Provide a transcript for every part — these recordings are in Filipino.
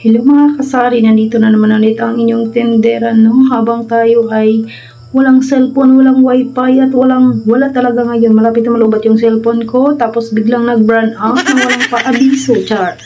Hello mga kasari, nandito na naman ulit ang inyong tendera no habang tayo ay walang cellphone, walang wifi at walang wala talaga ngayon. Malapit na malubat yung cellphone ko tapos biglang nag-burn out na walang paabiso, char.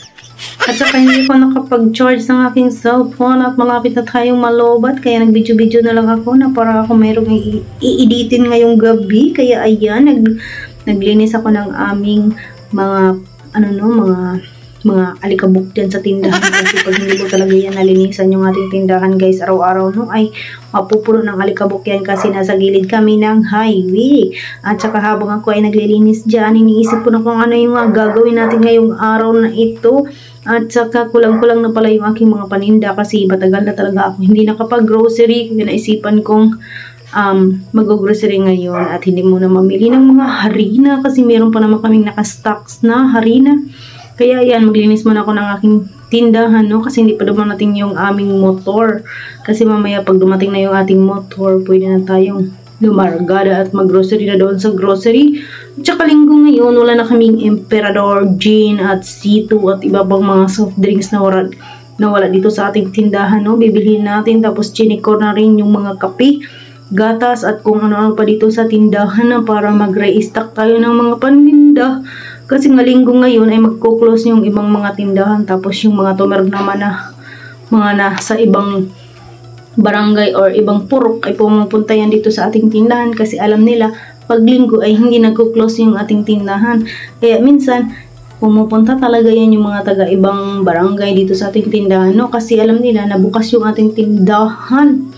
At saka hindi ko nakapag-charge ng aking cellphone at malapit na tayong malubat kaya nag-video-video na lang ako na para ako mayroong i-editin ngayong gabi. Kaya ayan, nag naglinis ako ng aming mga ano no, mga mga alikabok dyan sa tindahan. Kasi pag hindi ko talaga yan nalinisan yung ating tindahan guys araw-araw no ay mapupuno ng alikabok yan kasi nasa gilid kami ng highway. At saka habang ako ay naglilinis dyan iniisip ko na kung ano yung gagawin natin ngayong araw na ito. At saka kulang-kulang na pala yung aking mga paninda kasi matagal na talaga ako hindi nakapag-grocery. Kaya naisipan kong um, mag-grocery ngayon at hindi muna mamili ng mga harina kasi meron pa naman kaming nakastocks na harina kaya yan, maglinis muna ako ng aking tindahan, no? Kasi hindi pa dumating yung aming motor. Kasi mamaya pag dumating na yung ating motor, pwede na tayong lumargada at maggrocery na doon sa grocery. Tsaka linggo ngayon, wala na kaming Emperador, Gin at C2 at iba pang mga soft drinks na wala, na wala dito sa ating tindahan, no? Bibilhin natin, tapos chinikor na rin yung mga kape gatas at kung ano-ano pa dito sa tindahan na para mag-restock tayo ng mga paninda. Kasi nga linggo ngayon ay magko-close yung ibang mga tindahan tapos yung mga tumer naman na mga nasa ibang barangay or ibang purok ay pumupunta yan dito sa ating tindahan kasi alam nila pag linggo ay hindi nagko-close yung ating tindahan. Kaya minsan pumupunta talaga yan yung mga taga ibang barangay dito sa ating tindahan no kasi alam nila na bukas yung ating tindahan.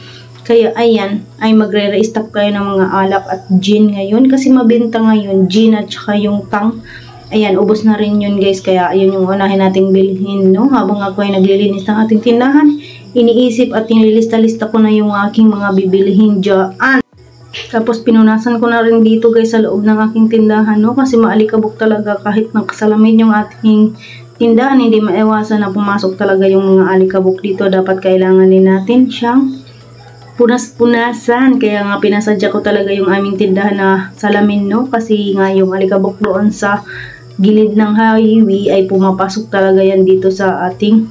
Kaya ayan, ay magre-restock tayo ng mga alak at gin ngayon kasi mabenta ngayon gin at saka yung tang. Ayan, ubos na rin yun guys. Kaya ayun yung unahin nating bilhin no. Habang ako ay naglilinis ng ating tindahan, iniisip at nililista-lista ko na yung aking mga bibilihin dyan. Tapos pinunasan ko na rin dito guys sa loob ng aking tindahan no. Kasi maalikabok talaga kahit nakasalamin yung ating tindahan. Hindi maiwasan na pumasok talaga yung mga alikabok dito. Dapat kailangan din natin siyang punas-punasan. Kaya nga pinasadya ko talaga yung aming tindahan na salamin, no? Kasi nga yung alikabok doon sa gilid ng highway ay pumapasok talaga yan dito sa ating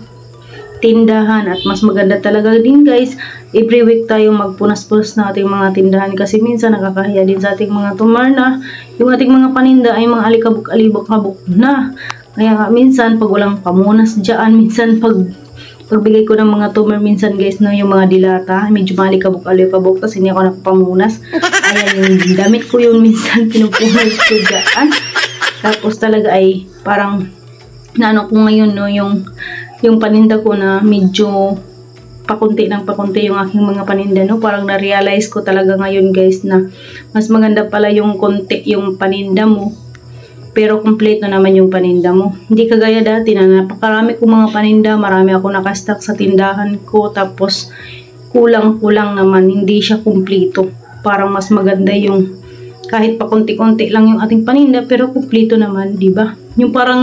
tindahan. At mas maganda talaga din guys every week tayo magpunas-punas na ating mga tindahan kasi minsan nakakahiya din sa ating mga tumar na yung ating mga paninda ay mga alikabok-alibok-kabok na. Kaya nga minsan pag walang pamunas dyan minsan pag pagbigay ko ng mga tumor minsan guys no yung mga dilata medyo malikabok-alikabok tapos hindi ako nakapamunas ayan yung damit ko yun minsan pinupunas ko dyan tapos talaga ay parang naano ko ngayon no yung yung paninda ko na medyo pakunti ng pakunti yung aking mga paninda no parang na-realize ko talaga ngayon guys na mas maganda pala yung konti yung paninda mo pero kompleto naman yung paninda mo. Hindi kagaya dati na napakarami kong mga paninda, marami ako nakastock sa tindahan ko, tapos kulang-kulang naman, hindi siya kumpleto. Parang mas maganda yung kahit pa konti-konti lang yung ating paninda, pero kumpleto naman, di ba? Yung parang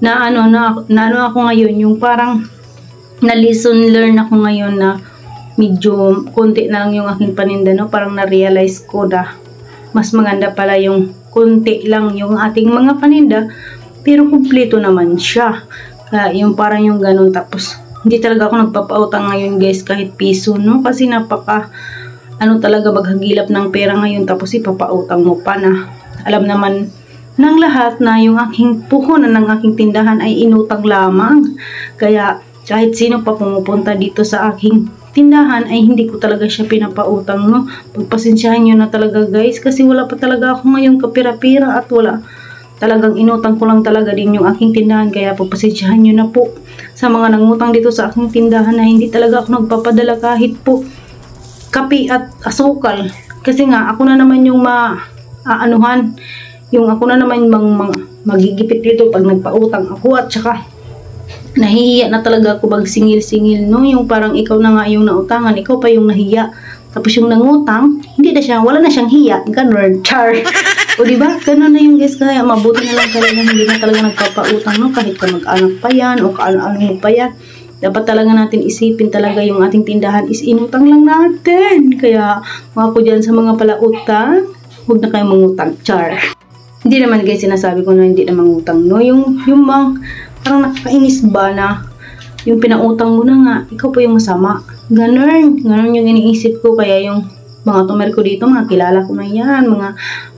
na ano na, na ano ako ngayon, yung parang na lesson learn ako ngayon na medyo konti na lang yung aking paninda, no? Parang na-realize ko na mas maganda pala yung konti lang yung ating mga paninda, pero kumpleto naman siya. Kaya yung parang yung ganun, tapos hindi talaga ako nagpapautang ngayon guys kahit piso, no? Kasi napaka, ano talaga maghagilap ng pera ngayon, tapos ipapautang mo pa na. Alam naman ng lahat na yung aking puhunan ng aking tindahan ay inutang lamang. Kaya kahit sino pa pumupunta dito sa aking tindahan ay hindi ko talaga siya pinapautang no. Pagpasensyahan nyo na talaga guys kasi wala pa talaga ako ngayong kapira-pira at wala talagang inutang ko lang talaga din yung aking tindahan kaya pagpasensyahan nyo na po sa mga nangutang dito sa aking tindahan na hindi talaga ako nagpapadala kahit po kape at asukal kasi nga ako na naman yung maanuhan yung ako na naman mang, mang magigipit dito pag nagpautang ako at saka nahihiya na talaga ako magsingil-singil, no? Yung parang ikaw na nga yung nautangan, ikaw pa yung nahiya. Tapos yung nangutang, hindi na siya, wala na siyang hiya. Ganun, char. o diba? Ganun na yung guys, kaya mabuti na lang talaga hindi na talaga nagpapautang, no? Kahit ka mag-anak pa yan, o kaano-ano mo pa yan. Dapat talaga natin isipin talaga yung ating tindahan is inutang lang natin. Kaya, mga po dyan sa mga palautang, huwag na kayong mangutang, char. Hindi naman guys, sinasabi ko na hindi na mangutang, no? Yung, yung mang, parang nakakainis ba na yung pinautang mo na nga, ikaw pa yung masama. Ganun, ganun yung iniisip ko. Kaya yung mga tumer ko dito, mga kilala ko na yan, mga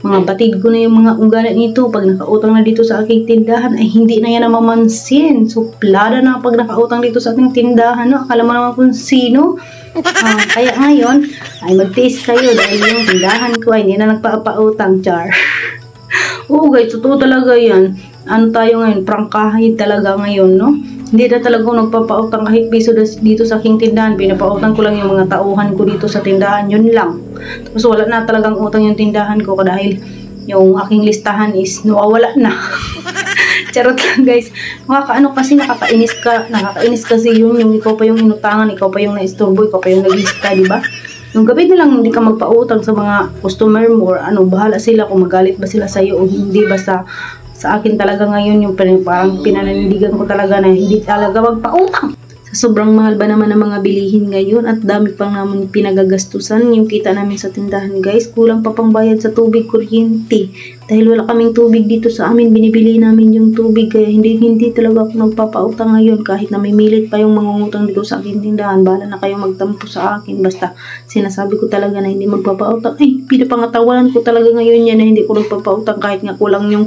mga batid ko na yung mga unggalan nito. Pag nakautang na dito sa aking tindahan, ay hindi na yan namamansin. So, plada na pag nakautang dito sa ating tindahan, no? Akala mo naman kung sino. Ah, kaya ngayon, ay mag-taste kayo dahil yung tindahan ko ay hindi na nagpapautang, char. Oo guys, totoo talaga yan. Ano tayo ngayon, prangkahin talaga ngayon, no? Hindi na talaga ako nagpapautang kahit piso dito sa aking tindahan. Pinapautang ko lang yung mga tauhan ko dito sa tindahan, yun lang. Tapos wala na talagang utang yung tindahan ko dahil yung aking listahan is nawawala na. Charot lang guys. Makakaano kasi nakakainis ka, nakakainis kasi yun, yung ikaw pa yung inutangan, ikaw pa yung naistorbo, ikaw pa yung naglista, di ba? Yung gabi na lang hindi ka magpautang sa mga customer mo or ano, bahala sila kung magalit ba sila sa'yo o hindi basta sa akin talaga ngayon yung parang, parang pinanindigan ko talaga na hindi talaga magpautang. Sa sobrang mahal ba naman ng mga bilihin ngayon at dami pang naman pinagagastusan yung kita namin sa tindahan guys. Kulang pa pang bayad sa tubig kuryente. Dahil wala kaming tubig dito sa amin, binibili namin yung tubig kaya hindi hindi talaga ako nagpapautang ngayon kahit namimilit pa yung mangungutang dito sa akin tindahan. Bahala na kayong magtampo sa akin basta sinasabi ko talaga na hindi magpapautang. Ay, pinapangatawanan ko talaga ngayon yan na hindi ko nagpapautang kahit nga kulang yung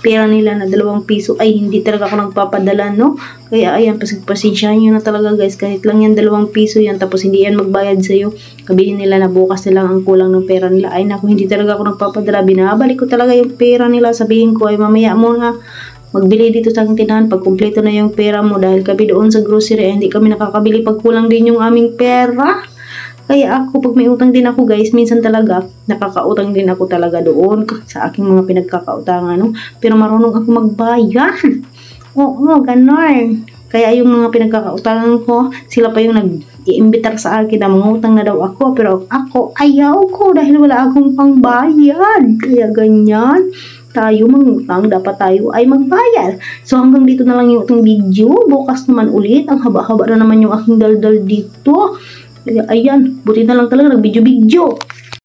pera nila na dalawang piso ay hindi talaga ako nagpapadala no? Kaya ayan pasensyahan nyo na talaga guys. Kahit lang yan dalawang piso yan tapos hindi yan magbayad sa'yo. Kabihin nila na bukas na lang ang kulang ng pera nila. Ay naku hindi talaga ako nagpapadala. Binabalik ko talaga yung pera nila. Sabihin ko ay mamaya mo nga magbili dito sa aking tindahan pag kumpleto na yung pera mo dahil kami doon sa grocery ay hindi kami nakakabili pag kulang din yung aming pera kaya ako, pag may utang din ako guys, minsan talaga, nakakautang din ako talaga doon sa aking mga pinagkakautangan. No? Pero marunong ako magbayan. Oo, ganon. Kaya yung mga pinagkakautangan ko, sila pa yung nag-iimbitar sa akin na mangutang na daw ako. Pero ako, ayaw ko dahil wala akong pangbayad. Kaya ganyan tayo mangutang, dapat tayo ay magbayad. So hanggang dito na lang yung ating video. Bukas naman ulit, ang haba-haba na naman yung aking daldal dito. Ayan, buti na lang talaga nag-video-video.